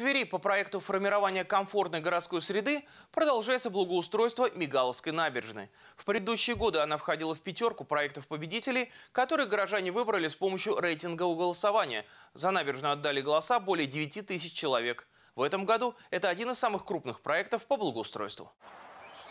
Твери по проекту формирования комфортной городской среды продолжается благоустройство Мигаловской набережной. В предыдущие годы она входила в пятерку проектов-победителей, которые горожане выбрали с помощью рейтингового голосования. За набережную отдали голоса более 9 тысяч человек. В этом году это один из самых крупных проектов по благоустройству.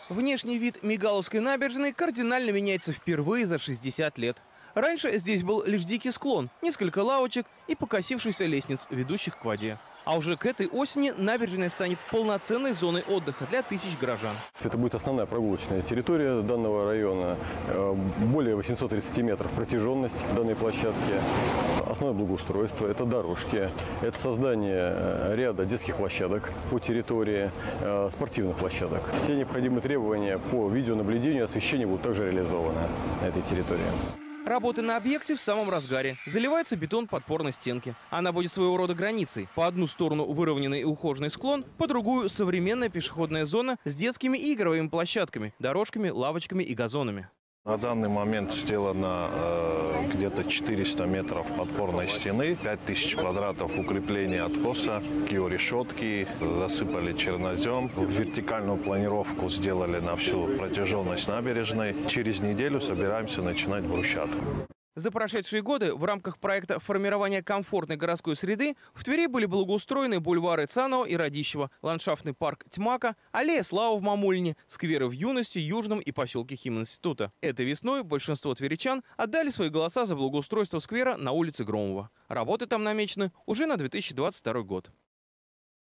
Внешний вид Мигаловской набережной кардинально меняется впервые за 60 лет. Раньше здесь был лишь дикий склон, несколько лавочек и покосившийся лестниц, ведущих к воде. А уже к этой осени набережная станет полноценной зоной отдыха для тысяч горожан. Это будет основная прогулочная территория данного района. Э, Более 830 метров протяженность данной площадки. Основное благоустройство – это дорожки, это создание э, ряда детских площадок по территории, э, спортивных площадок. Все необходимые требования по видеонаблюдению и освещению будут также реализованы на этой территории. Работы на объекте в самом разгаре. Заливается бетон подпорной стенки. Она будет своего рода границей. По одну сторону выровненный и ухоженный склон, по другую современная пешеходная зона с детскими игровыми площадками, дорожками, лавочками и газонами. На данный момент сделано э, где-то 400 метров подпорной стены, 5000 квадратов укрепления откоса, киорешетки, засыпали чернозем, вертикальную планировку сделали на всю протяженность набережной. Через неделю собираемся начинать брусчатку. За прошедшие годы в рамках проекта формирования комфортной городской среды в Твери были благоустроены бульвары Цанова и Радищева, ландшафтный парк Тьмака, аллея Слава в Мамульне, скверы в Юности, Южном и поселке Химинститута. Этой весной большинство тверичан отдали свои голоса за благоустройство сквера на улице Громова. Работы там намечены уже на 2022 год.